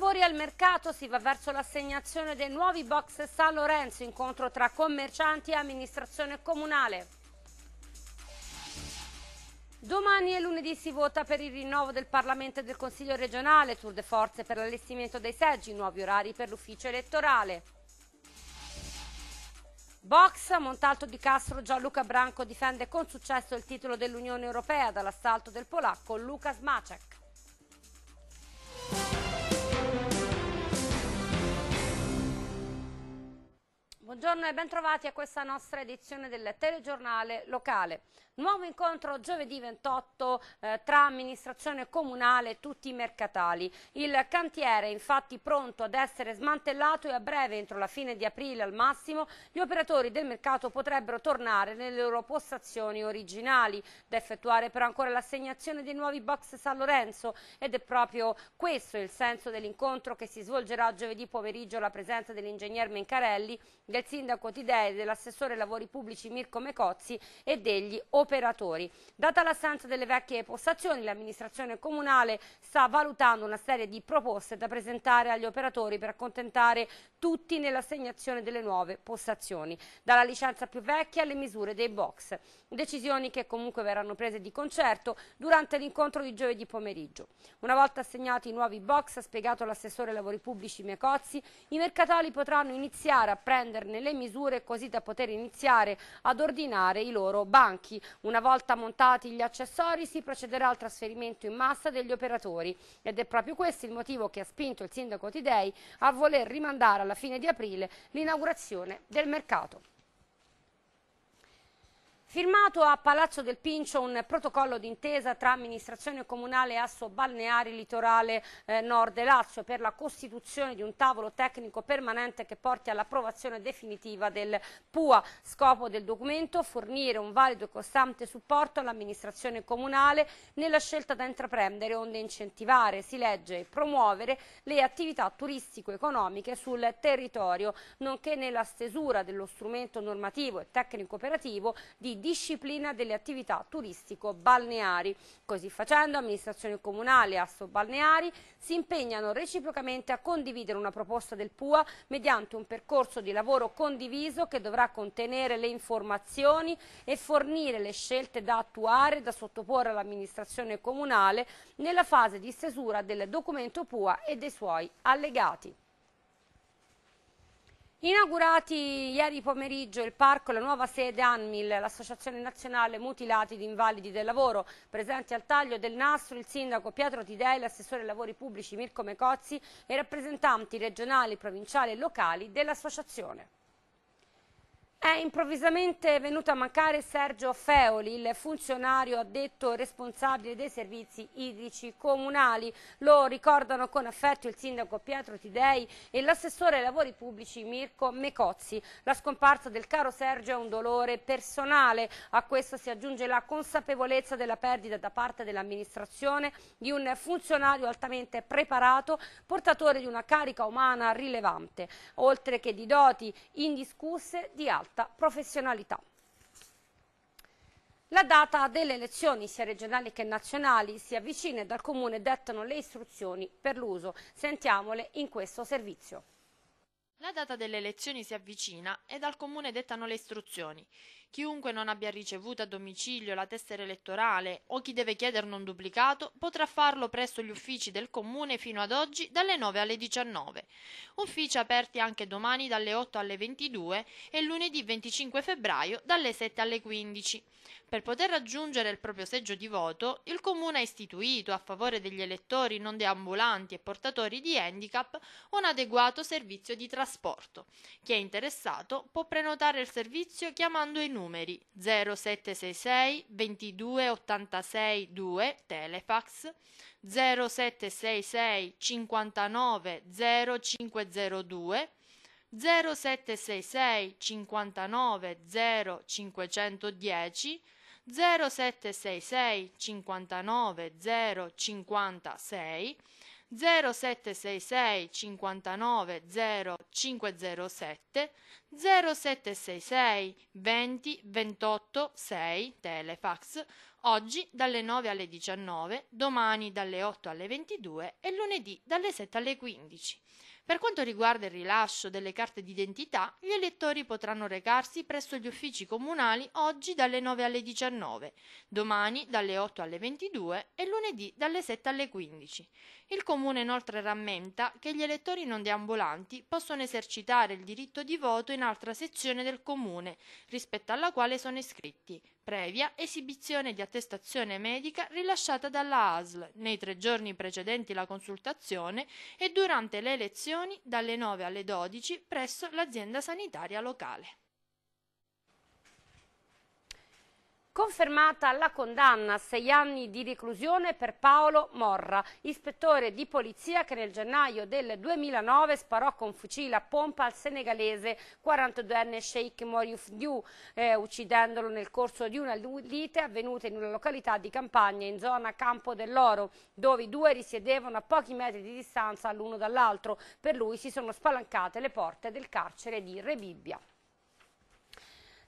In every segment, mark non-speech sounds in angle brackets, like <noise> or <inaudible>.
lavori al mercato si va verso l'assegnazione dei nuovi box San Lorenzo, incontro tra commercianti e amministrazione comunale. Domani e lunedì si vota per il rinnovo del Parlamento e del Consiglio regionale, tour de forze per l'allestimento dei seggi, nuovi orari per l'ufficio elettorale. Box, Montalto di Castro, Gianluca Branco difende con successo il titolo dell'Unione Europea dall'assalto del polacco Lukas Macek. Buongiorno e bentrovati a questa nostra edizione del telegiornale locale. Nuovo incontro giovedì 28 eh, tra amministrazione comunale e tutti i mercatali. Il cantiere è infatti pronto ad essere smantellato e a breve, entro la fine di aprile al massimo, gli operatori del mercato potrebbero tornare nelle loro postazioni originali. Da effettuare però ancora l'assegnazione dei nuovi box San Lorenzo ed è proprio questo il senso dell'incontro che si svolgerà giovedì pomeriggio alla presenza dell'ingegner Mencarelli, del sindaco Tidei, dell'assessore lavori pubblici Mirko Mecozzi e degli operatori. Data l'assenza delle vecchie postazioni, l'amministrazione comunale sta valutando una serie di proposte da presentare agli operatori per accontentare tutti nell'assegnazione delle nuove postazioni, dalla licenza più vecchia alle misure dei box. Decisioni che comunque verranno prese di concerto durante l'incontro di giovedì pomeriggio. Una volta assegnati i nuovi box, ha spiegato l'assessore lavori pubblici Mecozzi, i mercatali potranno iniziare a prenderne le misure così da poter iniziare ad ordinare i loro banchi, una volta montati gli accessori si procederà al trasferimento in massa degli operatori ed è proprio questo il motivo che ha spinto il sindaco Tidei a voler rimandare alla fine di aprile l'inaugurazione del mercato. Firmato a Palazzo del Pincio un protocollo d'intesa tra amministrazione comunale e Asso Balneari Litorale eh, Nord e Lazio per la costituzione di un tavolo tecnico permanente che porti all'approvazione definitiva del PUA. Scopo del documento fornire un valido e costante supporto all'amministrazione comunale nella scelta da intraprendere onde incentivare, si legge, e promuovere le attività turistico-economiche sul territorio, nonché nella stesura dello strumento normativo e tecnico operativo di disciplina delle attività turistico-balneari. Così facendo amministrazione comunale e asso balneari si impegnano reciprocamente a condividere una proposta del PUA mediante un percorso di lavoro condiviso che dovrà contenere le informazioni e fornire le scelte da attuare da sottoporre all'amministrazione comunale nella fase di stesura del documento PUA e dei suoi allegati. Inaugurati ieri pomeriggio il parco la nuova sede ANMIL, l'Associazione Nazionale Mutilati ed Invalidi del Lavoro, presenti al taglio del nastro il sindaco Pietro Tidei, l'assessore ai lavori pubblici Mirko Mecozzi e rappresentanti regionali, provinciali e locali dell'associazione. È improvvisamente venuto a mancare Sergio Feoli, il funzionario addetto responsabile dei servizi idrici comunali. Lo ricordano con affetto il sindaco Pietro Tidei e l'assessore ai lavori pubblici Mirko Mecozzi. La scomparsa del caro Sergio è un dolore personale. A questo si aggiunge la consapevolezza della perdita da parte dell'amministrazione di un funzionario altamente preparato, portatore di una carica umana rilevante, oltre che di doti indiscusse di altri alta professionalità. La data delle elezioni sia regionali che nazionali si avvicina e dal Comune dettano le istruzioni per l'uso. Sentiamole in questo servizio. La data delle elezioni si avvicina e dal Comune dettano le istruzioni. Chiunque non abbia ricevuto a domicilio la tessera elettorale o chi deve chiederne un duplicato potrà farlo presso gli uffici del Comune fino ad oggi dalle 9 alle 19. Uffici aperti anche domani dalle 8 alle 22 e lunedì 25 febbraio dalle 7 alle 15. Per poter raggiungere il proprio seggio di voto, il Comune ha istituito a favore degli elettori non deambulanti e portatori di handicap un adeguato servizio di trasporto. Chi è interessato può prenotare il servizio chiamando i numeri 0766 22 86 2 Telefax 0766 59 0502 0766 59 0510 0766 59 056 0766 59 0507 0766 20 28 6 Telefax Oggi dalle 9 alle 19, domani dalle 8 alle 22 e lunedì dalle 7 alle 15. Per quanto riguarda il rilascio delle carte d'identità, gli elettori potranno recarsi presso gli uffici comunali oggi dalle 9 alle 19, domani dalle 8 alle 22 e lunedì dalle 7 alle 15. Il Comune inoltre rammenta che gli elettori non deambulanti possono esercitare il diritto di voto in altra sezione del Comune, rispetto alla quale sono iscritti, previa esibizione di attestazione medica rilasciata dalla ASL nei tre giorni precedenti la consultazione e durante le elezioni dalle 9 alle 12 presso l'azienda sanitaria locale. Confermata la condanna a sei anni di reclusione per Paolo Morra, ispettore di polizia che nel gennaio del 2009 sparò con fucile a pompa al senegalese 42enne Sheikh Moriouf Diou, eh, uccidendolo nel corso di una lite avvenuta in una località di campagna in zona Campo dell'Oro, dove i due risiedevano a pochi metri di distanza l'uno dall'altro. Per lui si sono spalancate le porte del carcere di Rebibbia.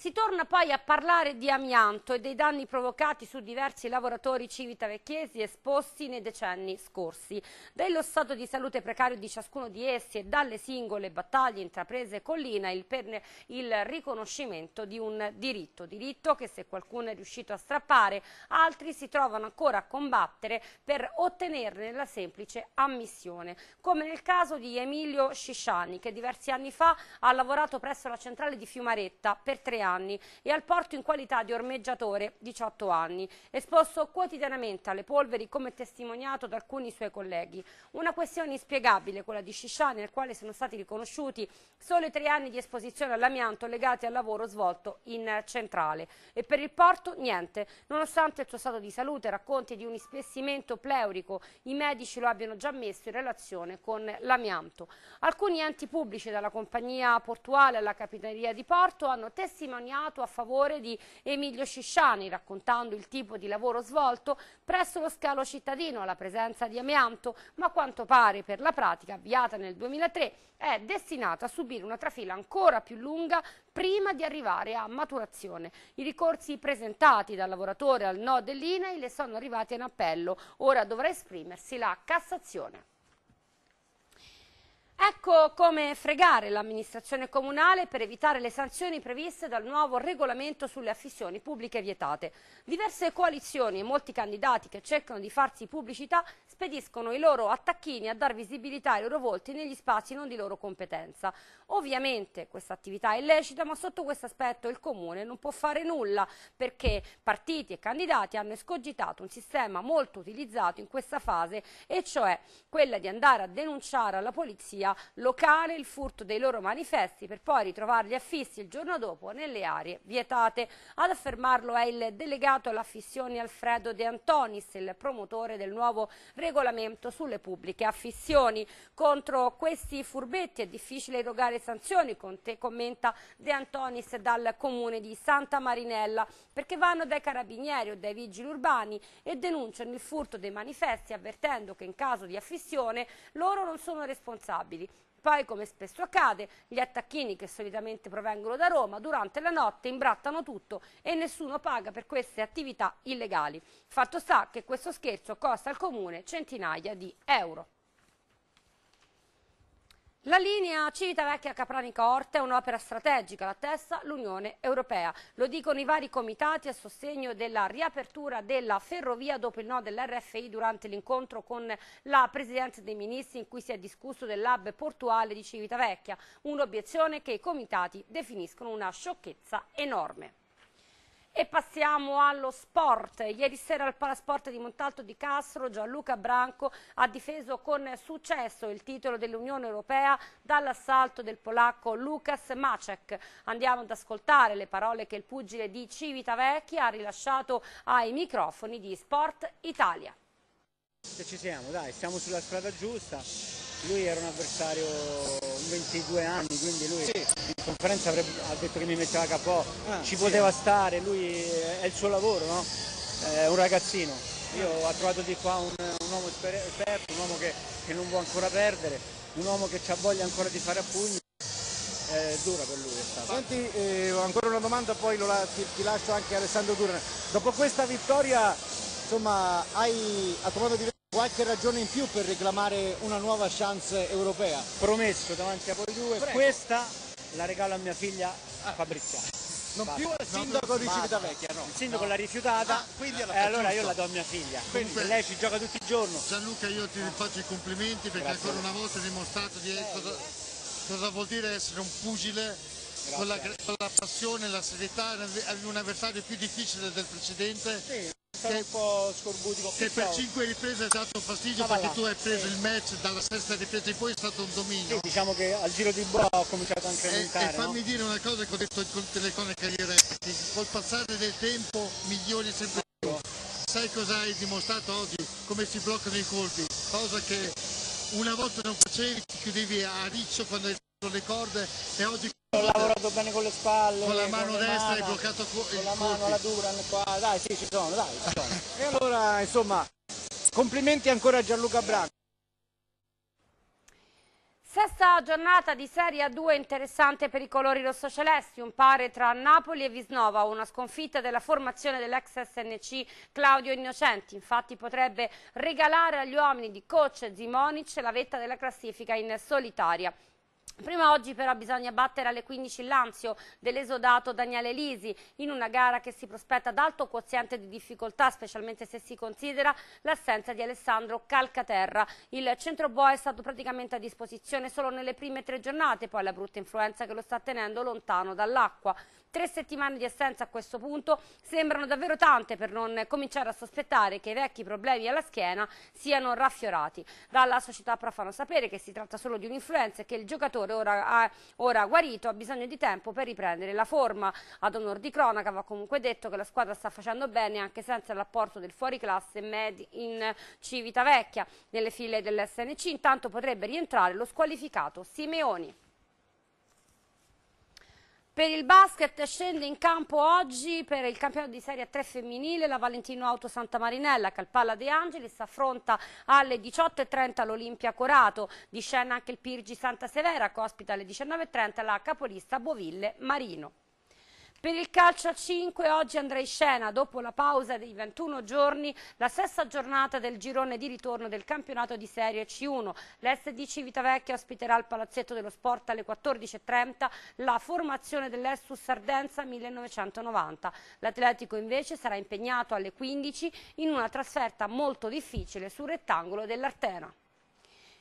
Si torna poi a parlare di amianto e dei danni provocati su diversi lavoratori civitavecchiesi esposti nei decenni scorsi, dello stato di salute precario di ciascuno di essi e dalle singole battaglie intraprese con l'INAIL per il riconoscimento di un diritto, diritto che se qualcuno è riuscito a strappare, altri si trovano ancora a combattere per ottenerne la semplice ammissione, come nel caso di Emilio Scisciani che diversi anni fa ha lavorato presso la centrale di Fiumaretta per tre anni anni e al porto in qualità di ormeggiatore 18 anni, esposto quotidianamente alle polveri come testimoniato da alcuni suoi colleghi. Una questione inspiegabile, quella di Scisciani, nel quale sono stati riconosciuti solo tre anni di esposizione all'amianto legati al lavoro svolto in centrale. E per il porto niente, nonostante il suo stato di salute racconti di un ispessimento pleurico, i medici lo abbiano già messo in relazione con l'amianto. Alcuni enti pubblici, dalla compagnia portuale alla capitaneria di Porto, hanno testimoniato testimoniato a favore di Emilio Scisciani, raccontando il tipo di lavoro svolto presso lo scalo cittadino alla presenza di amianto, ma a quanto pare per la pratica, avviata nel 2003, è destinata a subire una trafila ancora più lunga prima di arrivare a maturazione. I ricorsi presentati dal lavoratore al no dell'INAI le sono arrivati in appello, ora dovrà esprimersi la Cassazione. Ecco come fregare l'amministrazione comunale per evitare le sanzioni previste dal nuovo regolamento sulle affissioni pubbliche vietate. Diverse coalizioni e molti candidati che cercano di farsi pubblicità spediscono i loro attacchini a dar visibilità ai loro volti negli spazi non di loro competenza. Ovviamente questa attività è illecita, ma sotto questo aspetto il Comune non può fare nulla perché partiti e candidati hanno escogitato un sistema molto utilizzato in questa fase e cioè quella di andare a denunciare alla polizia locale il furto dei loro manifesti per poi ritrovarli affissi il giorno dopo nelle aree vietate. Ad affermarlo è il delegato alla affissioni Alfredo De Antonis, il promotore del nuovo regolamento sulle pubbliche affissioni. Contro questi furbetti è difficile erogare sanzioni, commenta De Antonis dal comune di Santa Marinella, perché vanno dai carabinieri o dai vigili urbani e denunciano il furto dei manifesti avvertendo che in caso di affissione loro non sono responsabili. Poi, come spesso accade, gli attacchini che solitamente provengono da Roma durante la notte imbrattano tutto e nessuno paga per queste attività illegali. Fatto sta che questo scherzo costa al comune centinaia di euro. La linea Civitavecchia-Capranica-Orte è un'opera strategica, la testa l'Unione Europea. Lo dicono i vari comitati a sostegno della riapertura della ferrovia dopo il no dell'RFI durante l'incontro con la Presidenza dei Ministri in cui si è discusso dell'hub portuale di Civitavecchia, un'obiezione che i comitati definiscono una sciocchezza enorme. E passiamo allo sport. Ieri sera al Palasport di Montalto di Castro Gianluca Branco ha difeso con successo il titolo dell'Unione Europea dall'assalto del polacco Lukas Macek. Andiamo ad ascoltare le parole che il pugile di Civitavecchia ha rilasciato ai microfoni di Sport Italia. Se ci siamo, dai, siamo sulla strada giusta. Lui era un avversario 22 anni, quindi lui sì. in conferenza avrebbe, ha detto che mi metteva capo, ah, ci sì. poteva stare, lui è il suo lavoro, no? È un ragazzino. Io ho trovato di qua un, un uomo esperto, un uomo che, che, non vuole ancora perdere, un uomo che ha voglia ancora di fare a pugni. è dura per lui. È stato. Senti, eh, ancora una domanda, poi lo, ti, ti, lascio anche Alessandro Durna. Dopo questa vittoria, insomma, hai a tuo modo di qualche ragione in più per reclamare una nuova chance europea? Promesso davanti a voi due, Prego. questa la regalo a mia figlia Fabrizia. Non Basta. più al sindaco di Civitavecchia, no. Il sindaco no. l'ha rifiutata ah, e eh, allora io la do a mia figlia. Comunque, lei ci gioca tutti i giorni. Gianluca io ti faccio i complimenti perché Grazie. ancora una volta hai dimostrato di cosa, cosa vuol dire essere un pugile con la, con la, passione, la serietà, un avversario più difficile del precedente. Sì che, un po' scorbutico. Che per cinque riprese è stato fastidio perché là. tu hai preso sì. il match dalla sesta ripresa in poi è stato un dominio. Sì, diciamo che al giro di boa ho cominciato a incrementare. E, e fammi no? dire una cosa che ho detto con telecronaca ieri, col passare del tempo migliori sempre più. Sai cosa hai dimostrato oggi? Come si bloccano i colpi, cosa che una volta non facevi, ti chiudevi a riccio quando hai le corde e oggi ho lavorato bene con le spalle con la mano con destra hai bloccato con la mano alla dura qua. Dai sì ci sono dai ci sono. <laughs> e allora insomma complimenti ancora a Gianluca Branco. Sesta giornata di Serie A2 interessante per i colori rossocelesti, un pare tra Napoli e Visnova, una sconfitta della formazione dell'ex SNC Claudio Innocenti, infatti potrebbe regalare agli uomini di coach Zimonic la vetta della classifica in solitaria. Prima oggi però bisogna battere alle 15 Lanzio dell'esodato Daniele Lisi in una gara che si prospetta ad alto quoziente di difficoltà specialmente se si considera l'assenza di Alessandro Calcaterra. Il centro boa è stato praticamente a disposizione solo nelle prime tre giornate, poi la brutta influenza che lo sta tenendo lontano dall'acqua. Tre settimane di assenza a questo punto sembrano davvero tante per non cominciare a sospettare che i vecchi problemi alla schiena siano raffiorati. Dalla società fanno sapere che si tratta solo di un'influenza e che il giocatore ora, ora guarito ha bisogno di tempo per riprendere la forma. Ad onor di cronaca va comunque detto che la squadra sta facendo bene anche senza l'apporto del fuoriclasse Med in Civitavecchia. Nelle file dell'SNC intanto potrebbe rientrare lo squalificato Simeoni. Per il basket scende in campo oggi per il campionato di Serie 3 femminile la Valentino Auto Santa Marinella che al Palla De Angelis affronta alle 18.30 l'Olimpia Corato, di scena anche il Pirgi Santa Severa che ospita alle 19.30 la capolista Boville Marino. Per il calcio a 5 oggi andrà in scena, dopo la pausa dei 21 giorni, la sesta giornata del girone di ritorno del campionato di Serie C1. L'SD Civitavecchia ospiterà al Palazzetto dello Sport alle 14.30 la formazione dell'Estus Sardenza 1990. L'Atletico invece sarà impegnato alle 15 in una trasferta molto difficile sul rettangolo dell'Artena.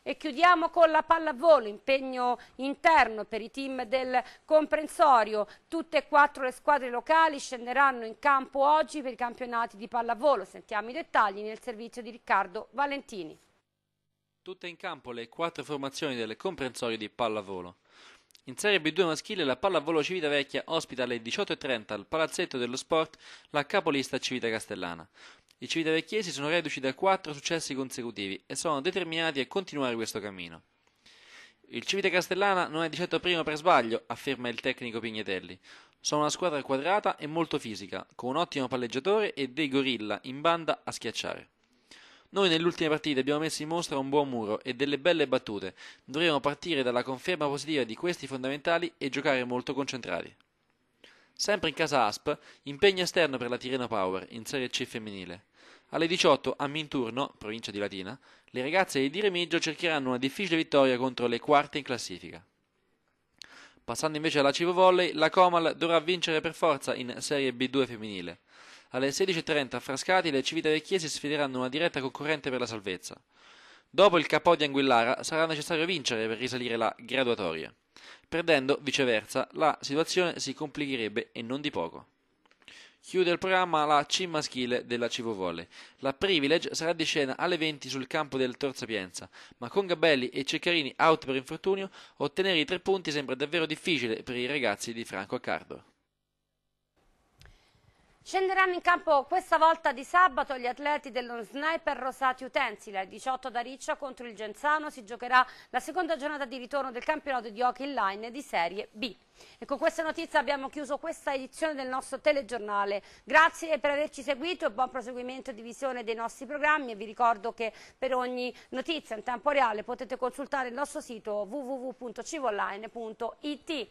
E chiudiamo con la pallavolo, impegno interno per i team del comprensorio. Tutte e quattro le squadre locali scenderanno in campo oggi per i campionati di pallavolo. Sentiamo i dettagli nel servizio di Riccardo Valentini. Tutte in campo le quattro formazioni del comprensorio di pallavolo. In Serie B2 maschile la pallavolo Civitavecchia ospita alle 18.30 al Palazzetto dello Sport la capolista Civita Castellana. I civitavecchiesi sono reduci da quattro successi consecutivi e sono determinati a continuare questo cammino. Il Civita Castellana non è di certo primo per sbaglio, afferma il tecnico Pignetelli. Sono una squadra quadrata e molto fisica, con un ottimo palleggiatore e dei gorilla in banda a schiacciare. Noi nelle ultime partite abbiamo messo in mostra un buon muro e delle belle battute. Dovremo partire dalla conferma positiva di questi fondamentali e giocare molto concentrati. Sempre in casa ASP, impegno esterno per la Tirreno Power in Serie C femminile. Alle 18 a Minturno, provincia di Latina, le ragazze di Remigio cercheranno una difficile vittoria contro le quarte in classifica. Passando invece alla Civo Volley, la Comal dovrà vincere per forza in Serie B2 femminile. Alle 16.30 a Frascati le Civitavecchiesi sfideranno una diretta concorrente per la salvezza. Dopo il KO di Anguillara sarà necessario vincere per risalire la graduatoria. Perdendo, viceversa, la situazione si complicherebbe e non di poco. Chiude il programma la C maschile della Civo Volley. La Privilege sarà di scena alle 20 sul campo del Tor Sapienza, ma con Gabelli e Ceccarini out per infortunio, ottenere i tre punti sembra davvero difficile per i ragazzi di Franco Accardo. Scenderanno in campo questa volta di sabato gli atleti dello Sniper Rosati Utensile. Alle 18 da Riccia contro il Genzano si giocherà la seconda giornata di ritorno del campionato di hockey in line di Serie B. E con questa notizia abbiamo chiuso questa edizione del nostro telegiornale. Grazie per averci seguito e buon proseguimento di visione dei nostri programmi e vi ricordo che per ogni notizia in tempo reale potete consultare il nostro sito www.civoonline.it.